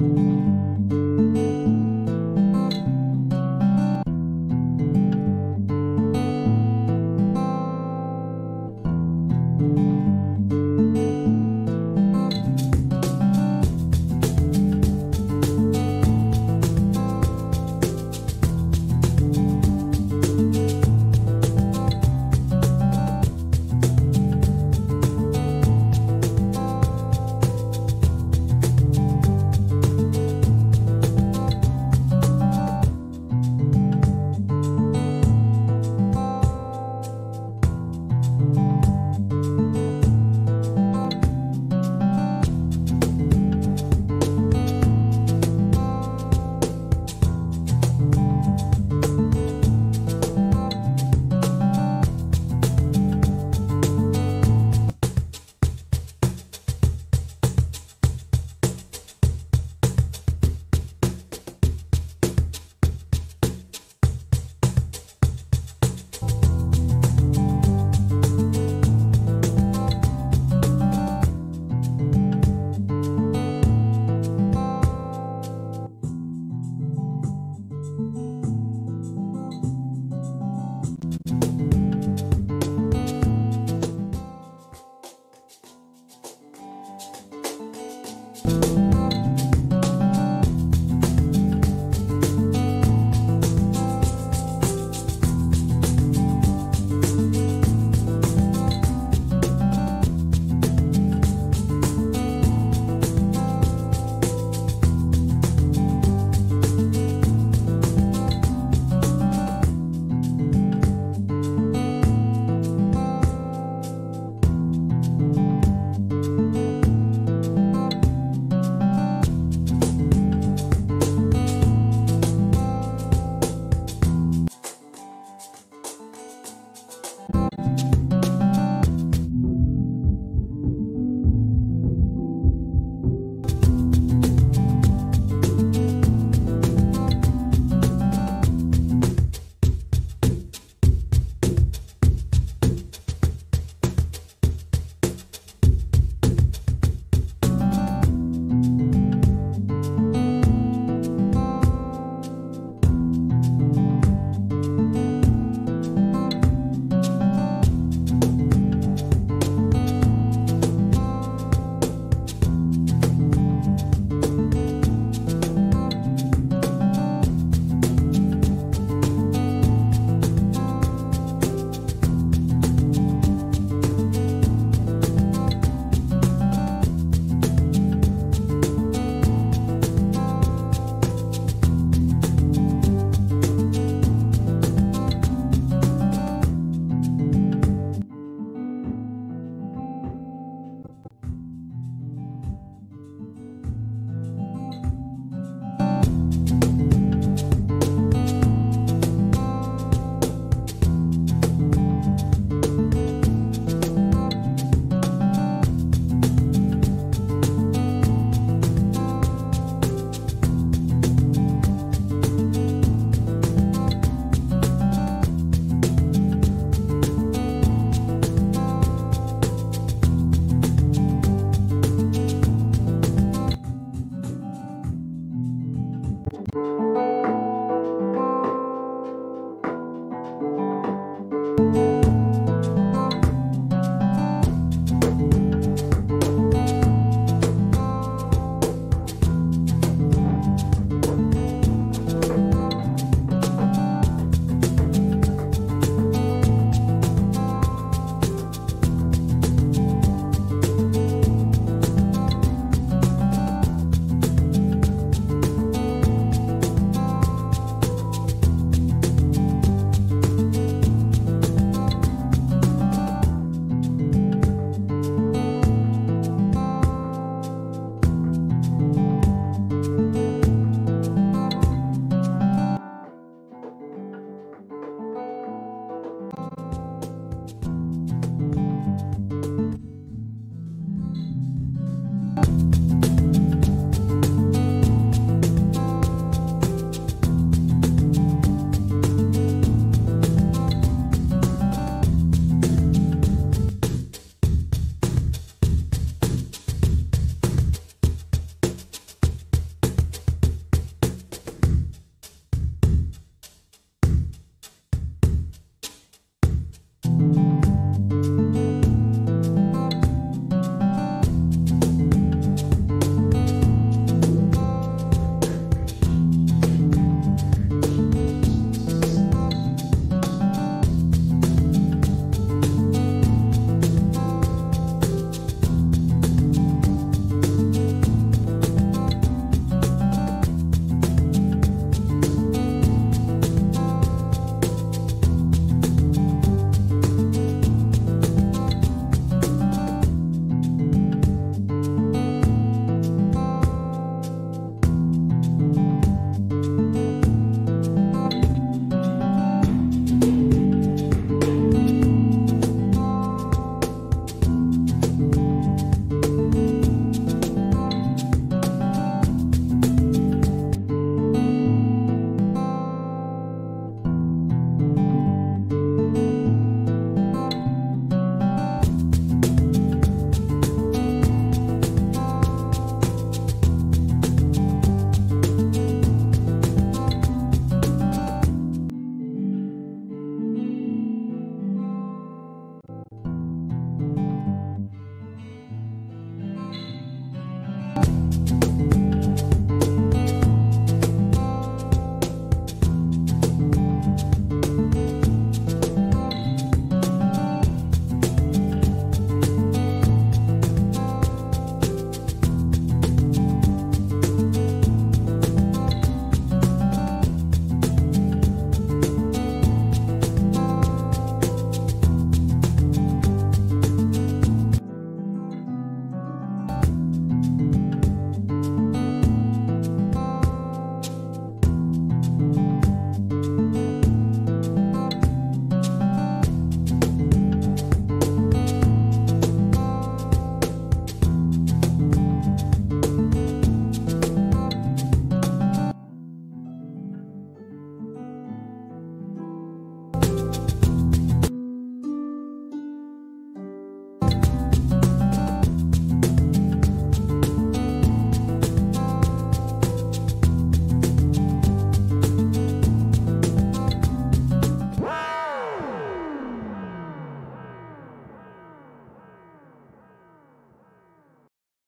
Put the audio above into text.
Música